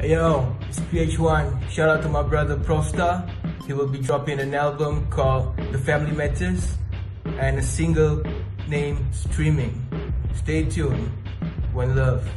Hey yo, it's PH1. Shout out to my brother Phrovsta. He will be dropping an album called The Family Matters and a single named Streaming. Stay tuned. One love.